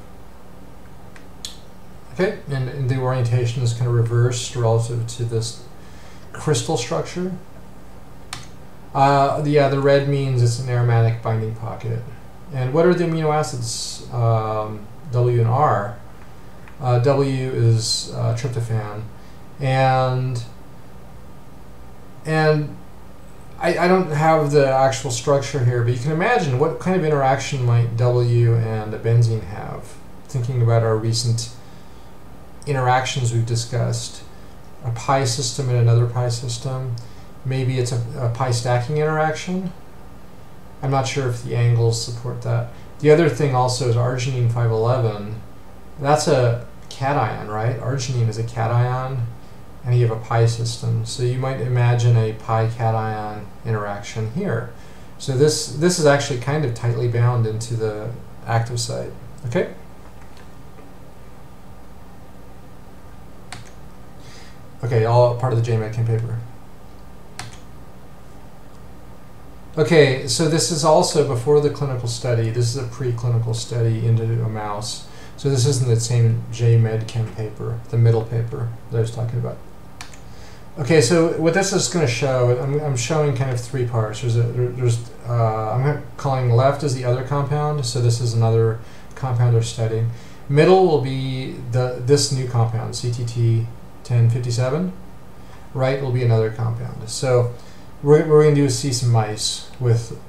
Okay, and, the orientation is kind of reversed relative to this crystal structure. Uh, yeah, the red means it's an aromatic binding pocket. And what are the amino acids, um, W and R? Uh, w is uh, tryptophan. And, and I, I don't have the actual structure here, but you can imagine what kind of interaction might W and a benzene have, thinking about our recent interactions we've discussed. A pi system and another pi system. Maybe it's a, a pi stacking interaction. I'm not sure if the angles support that. The other thing also is arginine 511. That's a cation, right? Arginine is a cation and you have a pi system. So you might imagine a pi cation interaction here. So this, this is actually kind of tightly bound into the active site. Okay? Okay, all part of the JMedChem paper. Okay, so this is also before the clinical study. This is a preclinical study into a mouse. So this isn't the same JMedChem paper, the middle paper that I was talking about. Okay, so what this is going to show, I'm, I'm showing kind of three parts. There's, a, there's uh, I'm calling left as the other compound, so this is another compound they're studying. Middle will be the this new compound, CTT 1057. Right will be another compound. So what we're going to do is see some mice with,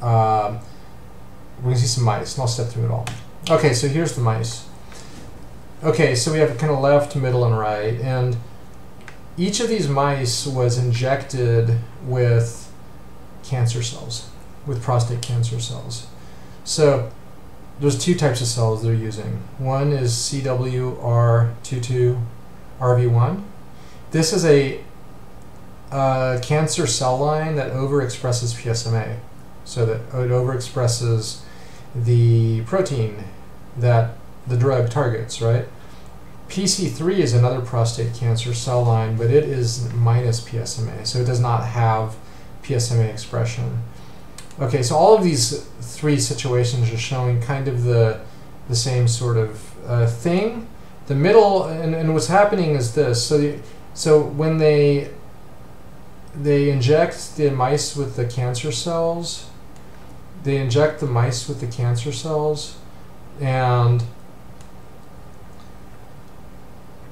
uh, we're going to see some mice, and I'll step through it all. Okay, so here's the mice. Okay, so we have kind of left, middle, and right, and each of these mice was injected with cancer cells, with prostate cancer cells. So there's two types of cells they're using. One is CWR22RV1. This is a uh, cancer cell line that overexpresses PSMA. So that it overexpresses the protein that the drug targets, right? PC3 is another prostate cancer cell line, but it is minus PSMA, so it does not have PSMA expression. Okay, so all of these three situations are showing kind of the, the same sort of uh, thing. The middle, and, and what's happening is this. So, the, so when they they inject the mice with the cancer cells, they inject the mice with the cancer cells, and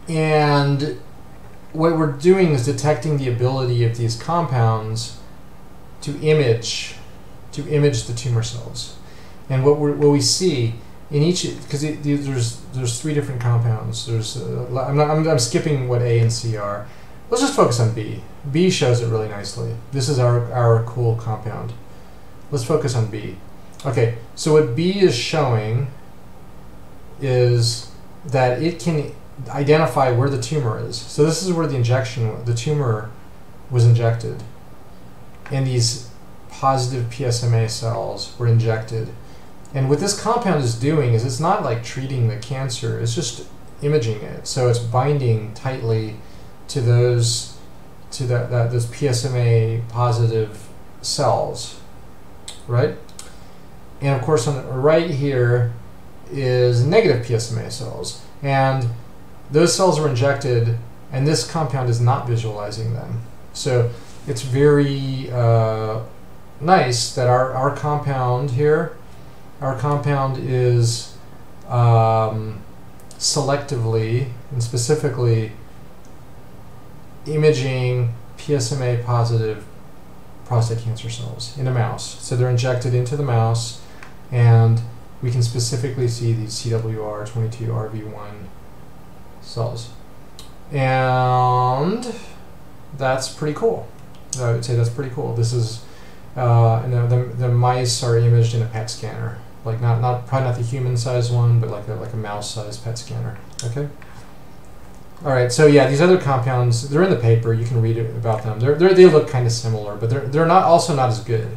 and what we're doing is detecting the ability of these compounds to image to image the tumor cells. And what we what we see in each because there's there's three different compounds. There's uh, I'm, not, I'm I'm skipping what A and C are. Let's just focus on B. B shows it really nicely. This is our our cool compound. Let's focus on B. Okay, so what B is showing is that it can identify where the tumor is. So this is where the injection, the tumor was injected. And these positive PSMA cells were injected. And what this compound is doing is it's not like treating the cancer, it's just imaging it. So it's binding tightly to those to that, that those PSMA positive cells. Right? And of course on the right here is negative PSMA cells. And those cells are injected, and this compound is not visualizing them. So it's very uh, nice that our, our compound here, our compound is um, selectively and specifically imaging PSMA positive prostate cancer cells in a mouse. So they're injected into the mouse, and we can specifically see these CWR22RV1 cells. and that's pretty cool. I would say that's pretty cool. This is, uh, and the, the, the mice are imaged in a PET scanner, like not not probably not the human sized one, but like a like a mouse sized PET scanner. Okay. All right. So yeah, these other compounds they're in the paper. You can read about them. They're, they're they look kind of similar, but they're they're not also not as good.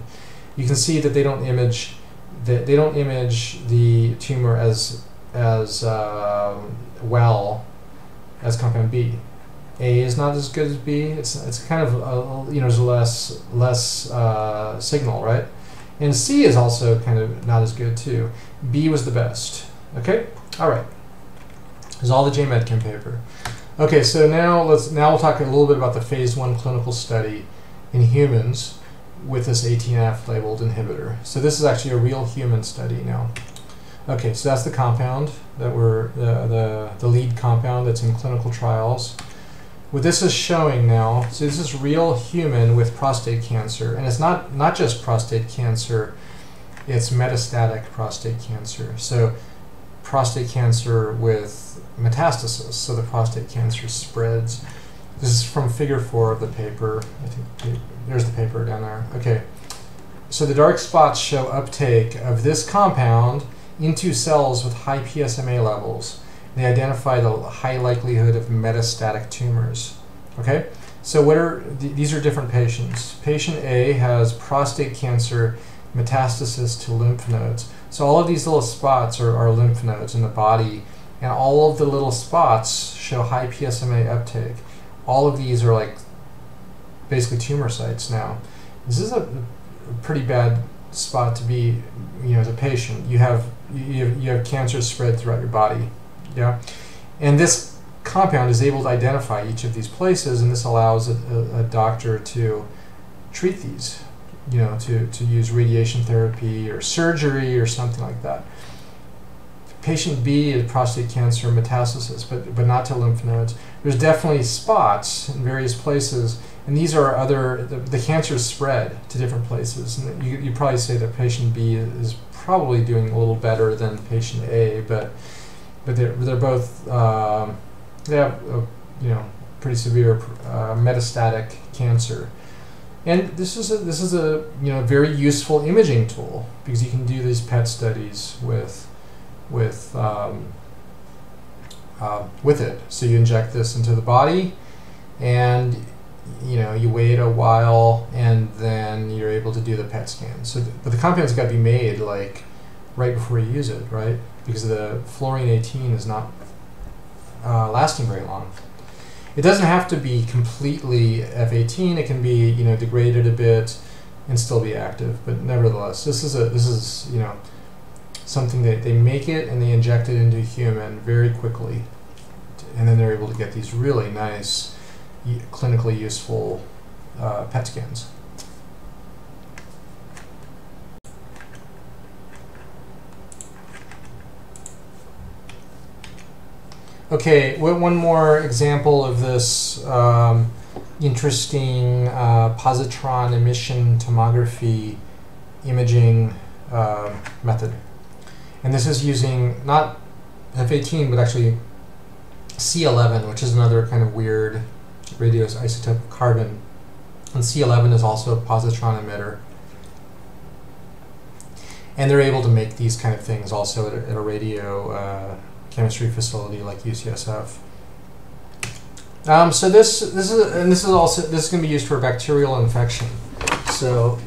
You can see that they don't image that they don't image the tumor as as uh, well as compound B. A is not as good as B. It's it's kind of you know there's less less uh, signal right, and C is also kind of not as good too. B was the best. Okay, all right. Is all the JMedChem paper. Okay, so now let's now we'll talk a little bit about the phase one clinical study in humans with this 18F labeled inhibitor. So this is actually a real human study now. Okay, so that's the compound that we're the, the, the lead compound that's in clinical trials. What this is showing now, so this is real human with prostate cancer, and it's not not just prostate cancer, it's metastatic prostate cancer. So prostate cancer with metastasis, so the prostate cancer spreads. This is from figure four of the paper. I think there's the paper down there. Okay. So the dark spots show uptake of this compound into cells with high PSMA levels. They identify the high likelihood of metastatic tumors. Okay, so what are th these are different patients. Patient A has prostate cancer metastasis to lymph nodes. So all of these little spots are, are lymph nodes in the body, and all of the little spots show high PSMA uptake. All of these are like basically tumor sites now. This is a pretty bad spot to be, you know, as a patient. You have you have, you have cancer spread throughout your body. Yeah, and this compound is able to identify each of these places, and this allows a, a, doctor to treat these. You know, to, to use radiation therapy or surgery or something like that. Patient B is prostate cancer metastasis, but, but not to lymph nodes. There's definitely spots in various places, and these are other, the, the cancer is spread to different places. And you, you probably say that patient B is probably doing a little better than patient A, but but they're they're both um, they have a, you know pretty severe uh, metastatic cancer, and this is a this is a you know very useful imaging tool because you can do these PET studies with with um, uh, with it. So you inject this into the body, and you know, you wait a while and then you're able to do the PET scan. So, th- but the compound's got to be made like right before you use it, right? Because the fluorine 18 is not uh, lasting very long. It doesn't have to be completely F18. It can be, you know, degraded a bit and still be active. But nevertheless, this is a this is you know something that they make it and they inject it into human very quickly, and then they're able to get these really nice clinically useful uh, PET scans. Okay, one more example of this um, interesting uh, positron emission tomography imaging uh, method. And this is using not F18, but actually C11, which is another kind of weird radioisotope of carbon. And C11 is also a positron emitter. And they're able to make these kind of things also at a, at a radio uh, chemistry facility like UCSF. Um, so this this is and this is also this is going to be used for bacterial infection. So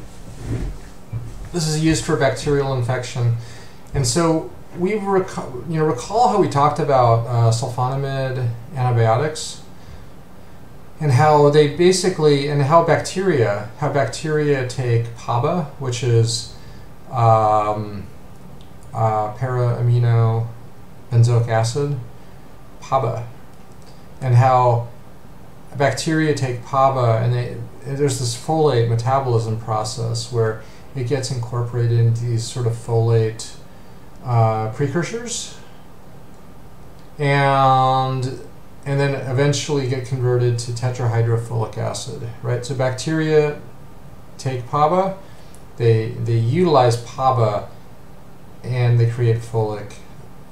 this is used for bacterial infection, and so we recall you know recall how we talked about uh, sulfonamide antibiotics and how they basically and how bacteria how bacteria take PABA, which is um, uh, para amino benzoic acid, PABA, and how bacteria take PABA and they, there's this folate metabolism process where it gets incorporated into these sort of folate uh, precursors and and then eventually get converted to tetrahydrofolic acid, right? So bacteria take PABA, they, they utilize PABA, and they create folic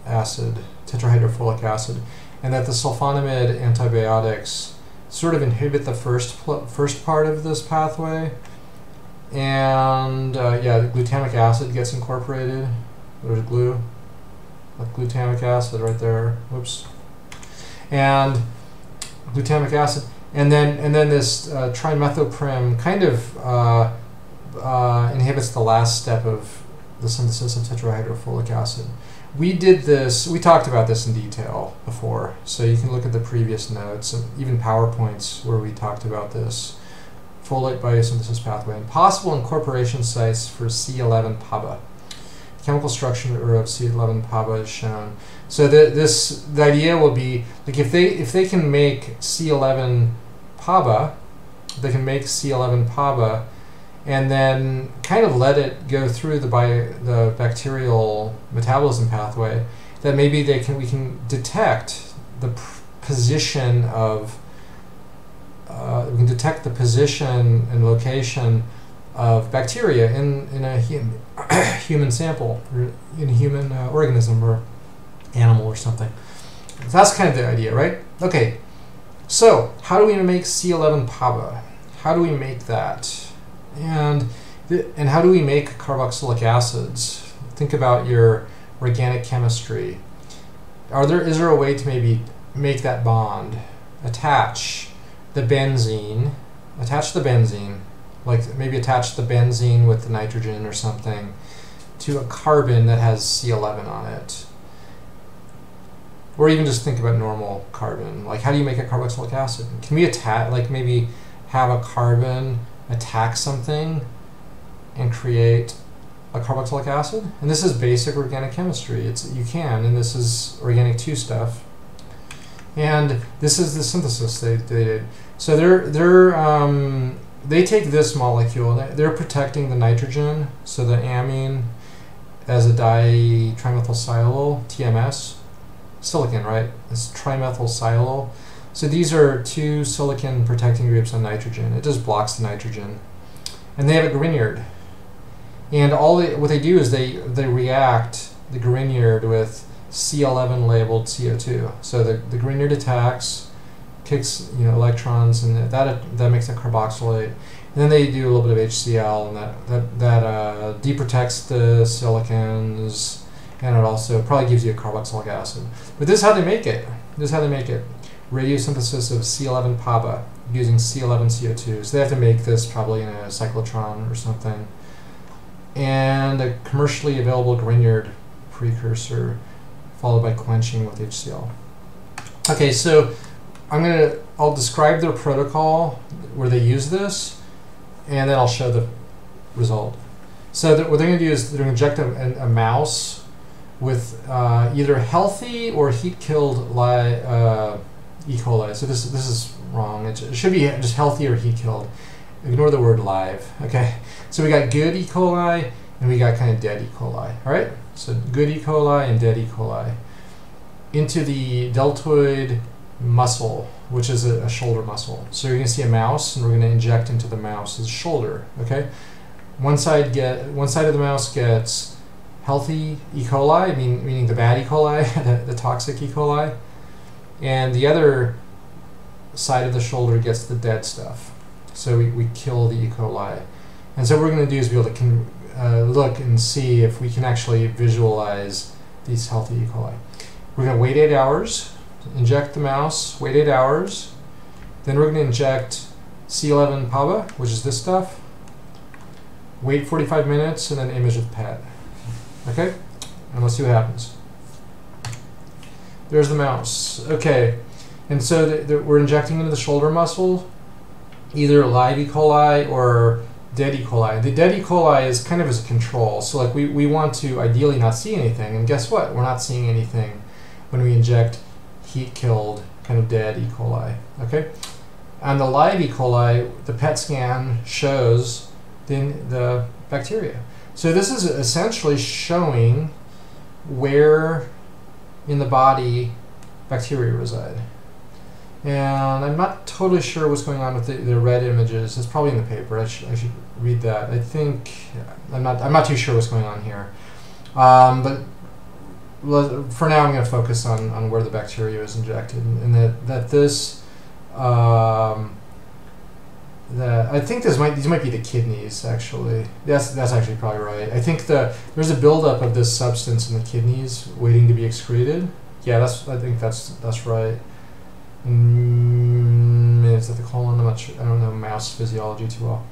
acid, tetrahydrofolic acid. and that the sulfonamide antibiotics sort of inhibit the first first part of this pathway, and uh, yeah, glutamic acid gets incorporated. There's glue, like glutamic acid right there. Whoops, and glutamic acid, and then and then this uh, trimethoprim kind of uh, uh, inhibits the last step of the synthesis of tetrahydrofolic acid. We did this, we talked about this in detail before, so you can look at the previous notes and even PowerPoints where we talked about this folate biosynthesis pathway and possible incorporation sites for C11 PABA. Chemical structure of C11 PABA is shown. So the, this the idea will be like if they if they can make C11 PABA, they can make C11 PABA and then kind of let it go through the bio, the bacterial metabolism pathway that maybe they can we can detect the position of uh, we can detect the position and location of bacteria in, in a hum, human sample or in a human uh, organism or animal or something. That's kind of the idea, right? Okay, so how do we make C11 PABA? How do we make that? And and how do we make carboxylic acids? Think about your organic chemistry. Are there is there a way to maybe make that bond? Attach the benzene, attach the benzene, like maybe attach the benzene with the nitrogen or something to a carbon that has C11 on it. Or even just think about normal carbon. Like how do you make a carboxylic acid? Can we attach like maybe have a carbon attack something and create a carboxylic acid. And this is basic organic chemistry. It's you can, and this is organic two stuff. And this is the synthesis they, they did. So they're they're um, they take this molecule. They're protecting the nitrogen. So the amine as a ditrimethylsilyl TMS silicon, right? It's trimethylsilyl. So these are two silicon protecting groups on nitrogen. It just blocks the nitrogen. And they have a Grignard. And all they, what they do is they, they react the Grignard with C11 labeled CO2. So the, the Grignard attacks, kicks you know electrons, and that that makes a carboxylate. And then they do a little bit of HCl, and that that that uh, deprotects the silicons, and it also probably gives you a carboxylic acid. But this is how they make it. This is how they make it radiosynthesis of C11 PABA using C11CO2. So they have to make this probably in a cyclotron or something. And a commercially available Grignard precursor followed by quenching with HCl. Okay, so I'm going to, I'll describe their protocol where they use this, and then I'll show the result. So what they're going to do is they're going to inject a, a mouse with uh, either healthy or heat-killed li- uh, E. coli. So this this is wrong. It, should be just healthy or heat killed. Ignore the word live. Okay. So we got good E. coli and we got kind of dead E. coli. All right. So good E. coli and dead E. coli into the deltoid muscle, which is a, a shoulder muscle. So you're going to see a mouse, and we're going to inject into the mouse's shoulder. Okay. One side get one side of the mouse gets healthy E. coli, mean, meaning the bad E. coli, the, the toxic E. coli and the other side of the shoulder gets the dead stuff. So we, we kill the E. coli. And so what we're going to do is be able to uh, look and see if we can actually visualize these healthy E. coli. We're going to wait eight hours, inject the mouse, wait eight hours. Then we're going to inject C11 PABA, which is this stuff. Wait 45 minutes and then image with PET. Okay? And let's see what happens. There's the mouse. Okay. And so th- th- we're injecting into the shoulder muscle either live E. coli or dead E. coli. The dead E. coli is kind of as a control. So like we, we want to ideally not see anything. And guess what? We're not seeing anything when we inject heat killed kind of dead E. coli. Okay? On the live E. coli, the PET scan shows the, the bacteria. So this is essentially showing where in the body bacteria reside. And I'm not totally sure what's going on with the, the red images. It's probably in the paper. I, sh- I should read that. I think I'm not. I'm not too sure what's going on here. Um, but for now I'm going to focus on, on where the bacteria is injected, and, and that that this. Um, that I think this might these might be the kidneys actually. That's that's actually probably right. I think the there's a buildup of this substance in the kidneys waiting to be excreted. Yeah, that's I think that's that's right. Mm, is that the colon? I'm not sure. I don't know mouse physiology too well.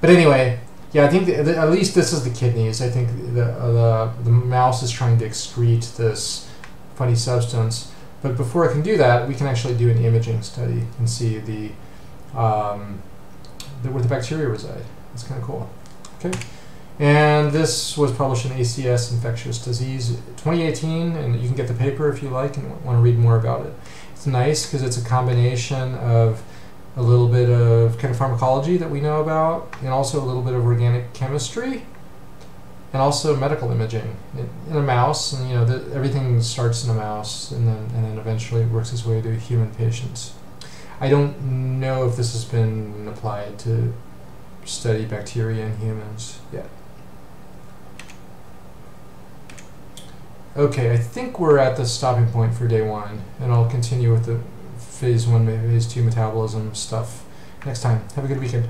But anyway, yeah, I think the, the, at least this is the kidneys. I think the, uh, the the mouse is trying to excrete this funny substance. But before it can do that, we can actually do an imaging study and see the, um, where the bacteria reside. That's kind of cool. Okay. And this was published in ACS Infectious Disease 2018, and you can get the paper if you like and want to read more about it. It's nice because it's a combination of a little bit of kind of pharmacology that we know about, and also a little bit of organic chemistry, and also medical imaging in, in a mouse. And you know, the, everything starts in a mouse, and then and then eventually works its way to human patients. I don't know if this has been applied to study bacteria in humans yet. Okay, I think we're at the stopping point for day one, and I'll continue with the phase one, phase two metabolism stuff next time. Have a good weekend.